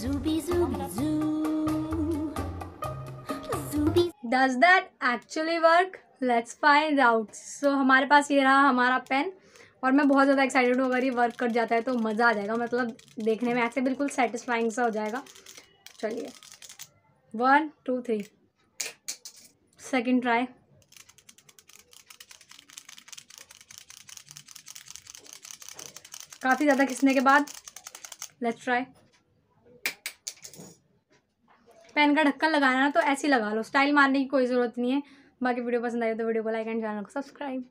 Zooby zooby zoo. Zooby. Does that actually work let's find out so हमारे पास ये रहा हमारा पेन और मैं बहुत ज़्यादा एक्साइटेड हूँ, अगर ये वर्क कर जाता है तो मज़ा आ जाएगा। मतलब देखने में ऐसे बिल्कुल सेटिस्फाइंग सा हो जाएगा। चलिए। One two three second try काफ़ी ज़्यादा खिसने के बाद? लेट्स ट्राई पेन का ढक्कन लगाना ना तो ऐसे ही लगा लो। स्टाइल मारने की कोई ज़रूरत नहीं है। बाकी वीडियो पसंद आई तो वीडियो को लाइक एंड चैनल को सब्सक्राइब